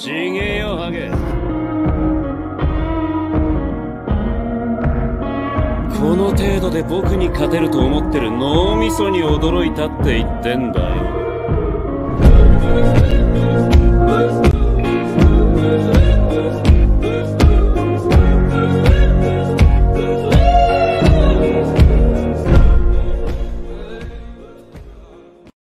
ちげえよハゲ。この程度で僕に勝てると思ってる脳みそに驚いたって言ってんだよ。